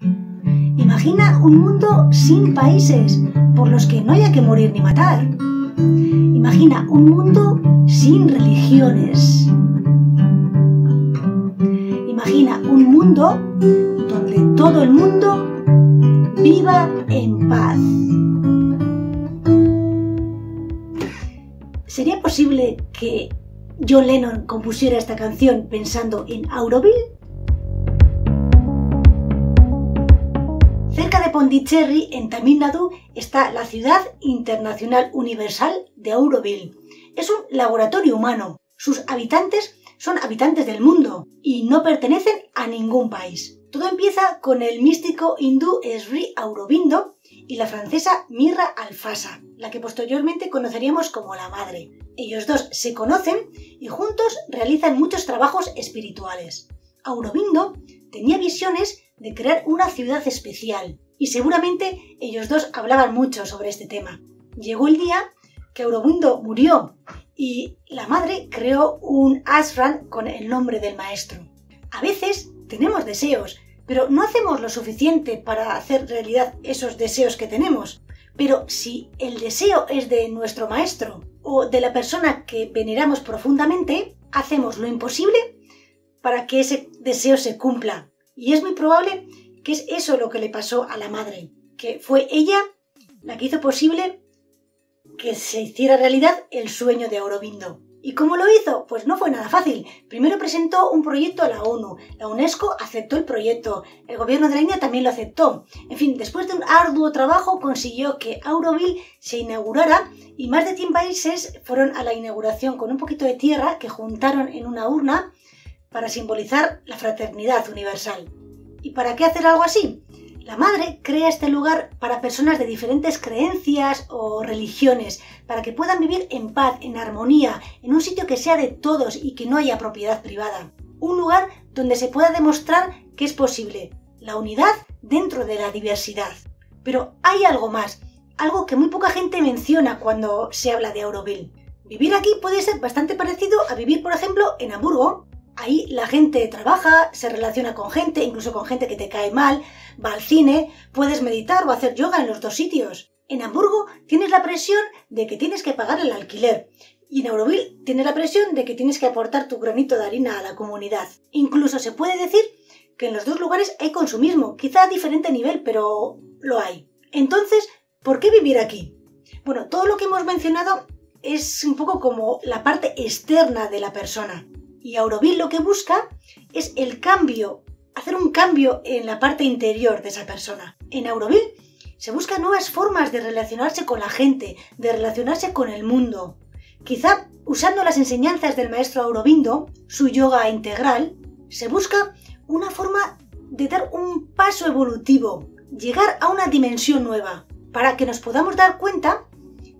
Imagina un mundo sin países por los que no haya que morir ni matar. Imagina un mundo sin religiones. Imagina un mundo donde todo el mundo viva en paz. ¿Sería posible que John Lennon compusiera esta canción pensando en Auroville? Pondicherry, en Tamil Nadu, está la Ciudad Internacional Universal de Auroville. Es un laboratorio humano. Sus habitantes son habitantes del mundo y no pertenecen a ningún país. Todo empieza con el místico hindú Sri Aurobindo y la francesa Mirra Alfasa, la que posteriormente conoceríamos como la Madre. Ellos dos se conocen y juntos realizan muchos trabajos espirituales. Aurobindo tenía visiones de crear una ciudad especial y seguramente ellos dos hablaban mucho sobre este tema. Llegó el día que Aurobindo murió y la madre creó un ashram con el nombre del maestro. A veces tenemos deseos, pero no hacemos lo suficiente para hacer realidad esos deseos que tenemos. Pero si el deseo es de nuestro maestro o de la persona que veneramos profundamente, hacemos lo imposible para que ese deseo se cumpla. Y es muy probable que es eso lo que le pasó a la madre, que fue ella la que hizo posible que se hiciera realidad el sueño de Aurobindo. ¿Y cómo lo hizo? Pues no fue nada fácil. Primero presentó un proyecto a la ONU. La UNESCO aceptó el proyecto. El gobierno de la India también lo aceptó. En fin, después de un arduo trabajo consiguió que Auroville se inaugurara y más de 100 países fueron a la inauguración con un poquito de tierra que juntaron en una urna para simbolizar la fraternidad universal. ¿Y para qué hacer algo así? La madre crea este lugar para personas de diferentes creencias o religiones, para que puedan vivir en paz, en armonía, en un sitio que sea de todos y que no haya propiedad privada. Un lugar donde se pueda demostrar que es posible la unidad dentro de la diversidad. Pero hay algo más, algo que muy poca gente menciona cuando se habla de Auroville. Vivir aquí puede ser bastante parecido a vivir, por ejemplo, en Hamburgo, Ahí la gente trabaja, se relaciona con gente, incluso con gente que te cae mal, va al cine, puedes meditar o hacer yoga en los dos sitios. En Hamburgo tienes la presión de que tienes que pagar el alquiler. Y en Euroville tienes la presión de que tienes que aportar tu granito de harina a la comunidad. Incluso se puede decir que en los dos lugares hay consumismo, quizá a diferente nivel, pero lo hay. Entonces, ¿por qué vivir aquí? Bueno, todo lo que hemos mencionado es un poco como la parte externa de la persona. Y Auroville lo que busca es el cambio, hacer un cambio en la parte interior de esa persona. En Auroville se buscan nuevas formas de relacionarse con la gente, de relacionarse con el mundo. Quizá usando las enseñanzas del maestro Aurobindo, su yoga integral, se busca una forma de dar un paso evolutivo, llegar a una dimensión nueva, para que nos podamos dar cuenta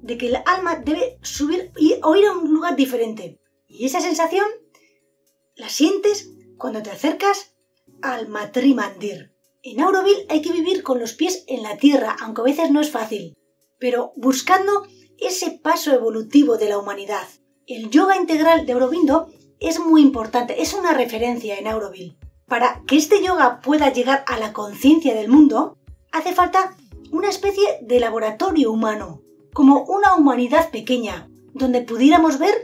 de que el alma debe subir o ir a un lugar diferente. Y esa sensación la sientes cuando te acercas al Matrimandir. En Auroville hay que vivir con los pies en la tierra, aunque a veces no es fácil, pero buscando ese paso evolutivo de la humanidad. El yoga integral de Aurobindo es muy importante, es una referencia en Auroville. Para que este yoga pueda llegar a la conciencia del mundo, hace falta una especie de laboratorio humano, como una humanidad pequeña, donde pudiéramos ver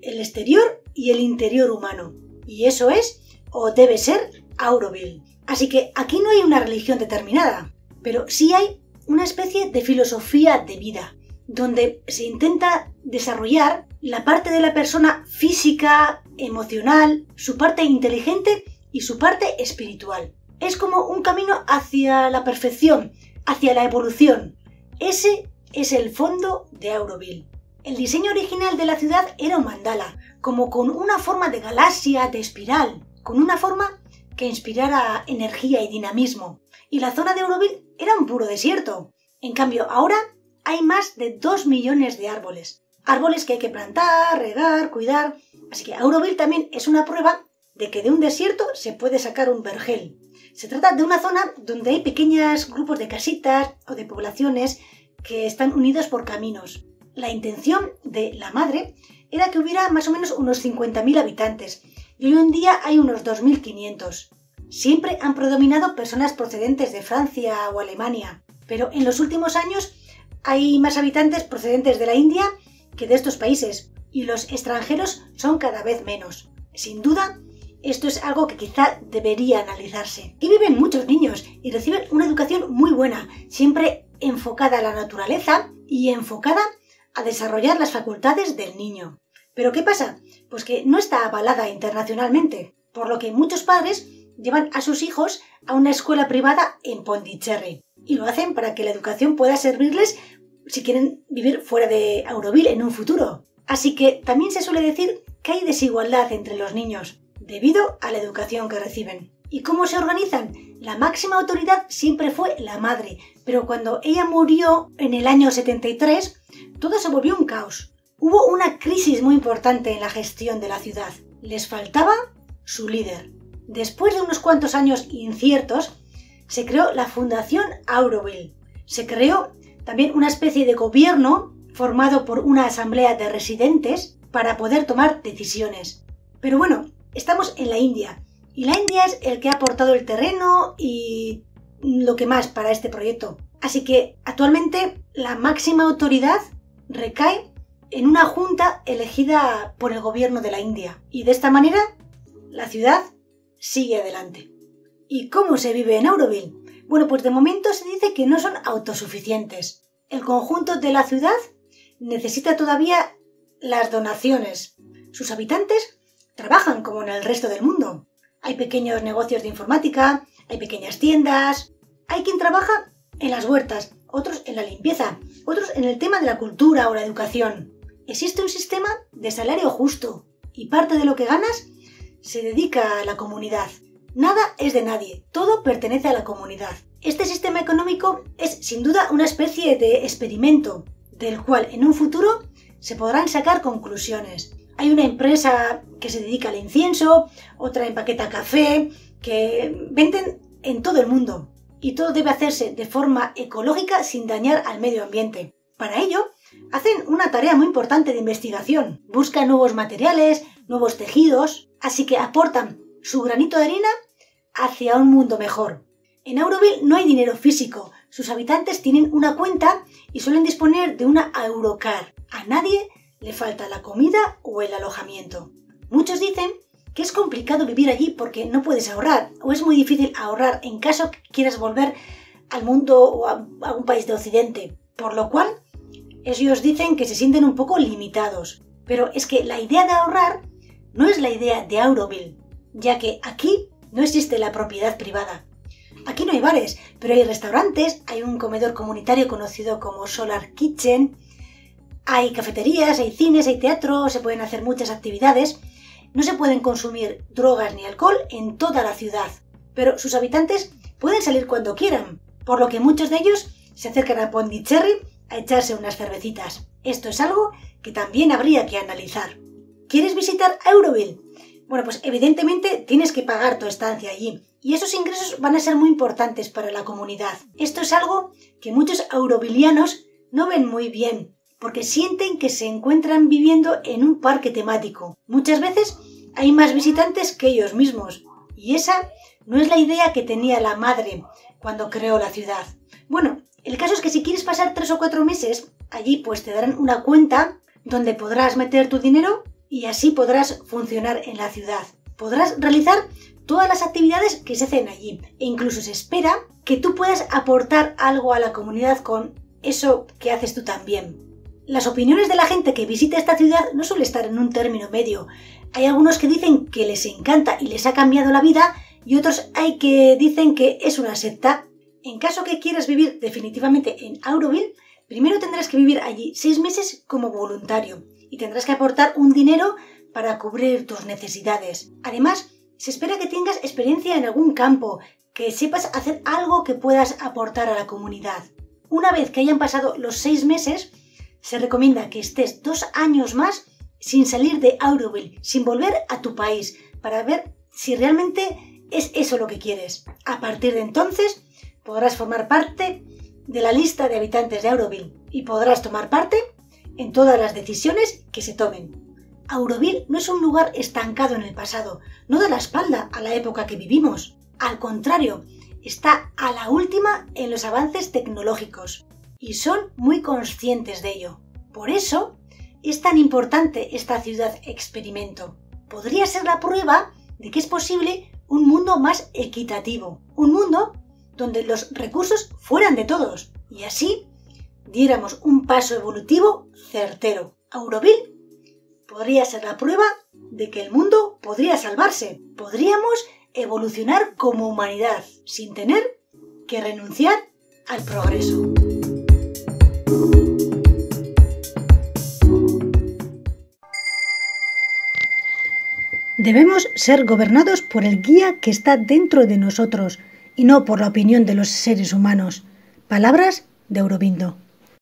el exterior y el interior humano. Y eso es, o debe ser, Auroville. Así que aquí no hay una religión determinada, pero sí hay una especie de filosofía de vida, donde se intenta desarrollar la parte de la persona física, emocional, su parte inteligente y su parte espiritual. Es como un camino hacia la perfección, hacia la evolución. Ese es el fondo de Auroville. El diseño original de la ciudad era un mandala, como con una forma de galaxia, de espiral, con una forma que inspirara energía y dinamismo. Y la zona de Auroville era un puro desierto. En cambio, ahora hay más de 2 millones de árboles. Árboles que hay que plantar, regar, cuidar. Así que Auroville también es una prueba de que de un desierto se puede sacar un vergel. Se trata de una zona donde hay pequeños grupos de casitas o de poblaciones que están unidos por caminos. La intención de la madre era que hubiera más o menos unos 50.000 habitantes y hoy en día hay unos 2.500. siempre han predominado personas procedentes de Francia o Alemania, pero en los últimos años hay más habitantes procedentes de la India que de estos países, y los extranjeros son cada vez menos. Sin duda, esto es algo que quizá debería analizarse. Aquí viven muchos niños y reciben una educación muy buena, siempre enfocada a la naturaleza y enfocada a desarrollar las facultades del niño. Pero ¿qué pasa? Pues que no está avalada internacionalmente, por lo que muchos padres llevan a sus hijos a una escuela privada en Pondicherry. Y lo hacen para que la educación pueda servirles si quieren vivir fuera de Auroville en un futuro. Así que también se suele decir que hay desigualdad entre los niños, debido a la educación que reciben. ¿Y cómo se organizan? La máxima autoridad siempre fue la madre, pero cuando ella murió en el año 73, todo se volvió un caos. Hubo una crisis muy importante en la gestión de la ciudad. Les faltaba su líder. Después de unos cuantos años inciertos, se creó la Fundación Auroville. Se creó también una especie de gobierno formado por una asamblea de residentes para poder tomar decisiones. Pero bueno, estamos en la India y la India es el que ha aportado el terreno y lo que más para este proyecto. Así que actualmente la máxima autoridad recae en una junta elegida por el gobierno de la India. Y de esta manera, la ciudad sigue adelante. ¿Y cómo se vive en Auroville? Bueno, pues de momento se dice que no son autosuficientes. El conjunto de la ciudad necesita todavía las donaciones. Sus habitantes trabajan como en el resto del mundo. Hay pequeños negocios de informática, hay pequeñas tiendas, hay quien trabaja en las huertas, otros en la limpieza, otros en el tema de la cultura o la educación. Existe un sistema de salario justo y parte de lo que ganas se dedica a la comunidad. Nada es de nadie, todo pertenece a la comunidad. Este sistema económico es sin duda una especie de experimento, del cual en un futuro se podrán sacar conclusiones. Hay una empresa que se dedica al incienso, otra empaqueta café, que venden en todo el mundo. Y todo debe hacerse de forma ecológica sin dañar al medio ambiente. Para ello, hacen una tarea muy importante de investigación. Buscan nuevos materiales, nuevos tejidos, así que aportan su granito de arena hacia un mundo mejor. En Auroville no hay dinero físico, sus habitantes tienen una cuenta y suelen disponer de una Eurocar. A nadie le falta la comida o el alojamiento. Muchos dicen que es complicado vivir allí porque no puedes ahorrar o es muy difícil ahorrar en caso que quieras volver al mundo o a, un país de Occidente. Por lo cual, ellos dicen que se sienten un poco limitados. Pero es que la idea de ahorrar no es la idea de Auroville, ya que aquí no existe la propiedad privada. Aquí no hay bares, pero hay restaurantes, hay un comedor comunitario conocido como Solar Kitchen, hay cafeterías, hay cines, hay teatro, se pueden hacer muchas actividades. No se pueden consumir drogas ni alcohol en toda la ciudad, pero sus habitantes pueden salir cuando quieran, por lo que muchos de ellos se acercan a Pondicherry a echarse unas cervecitas. Esto es algo que también habría que analizar. ¿Quieres visitar Euroville? Bueno, pues evidentemente tienes que pagar tu estancia allí y esos ingresos van a ser muy importantes para la comunidad. Esto es algo que muchos eurovilianos no ven muy bien porque sienten que se encuentran viviendo en un parque temático. Muchas veces hay más visitantes que ellos mismos y esa no es la idea que tenía la madre cuando creó la ciudad. Bueno, el caso es que si quieres pasar tres o cuatro meses allí, pues te darán una cuenta donde podrás meter tu dinero y así podrás funcionar en la ciudad. Podrás realizar todas las actividades que se hacen allí e incluso se espera que tú puedas aportar algo a la comunidad con eso que haces tú también. Las opiniones de la gente que visita esta ciudad no suele estar en un término medio. Hay algunos que dicen que les encanta y les ha cambiado la vida y otros hay que dicen que es una secta. En caso que quieras vivir definitivamente en Auroville, primero tendrás que vivir allí seis meses como voluntario y tendrás que aportar un dinero para cubrir tus necesidades. Además, se espera que tengas experiencia en algún campo, que sepas hacer algo que puedas aportar a la comunidad. Una vez que hayan pasado los seis meses, se recomienda que estés dos años más sin salir de Auroville, sin volver a tu país, para ver si realmente es eso lo que quieres. A partir de entonces, podrás formar parte de la lista de habitantes de Auroville y podrás tomar parte en todas las decisiones que se tomen. Auroville no es un lugar estancado en el pasado, no da la espalda a la época que vivimos. Al contrario, está a la última en los avances tecnológicos y son muy conscientes de ello. Por eso es tan importante esta ciudad experimento. Podría ser la prueba de que es posible un mundo más equitativo, un mundo donde los recursos fueran de todos y así diéramos un paso evolutivo certero. Auroville podría ser la prueba de que el mundo podría salvarse. Podríamos evolucionar como humanidad sin tener que renunciar al progreso. Debemos ser gobernados por el guía que está dentro de nosotros y no por la opinión de los seres humanos. Palabras de Eurobindo.